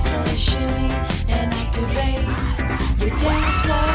hustle shimmy and activate your dance floor.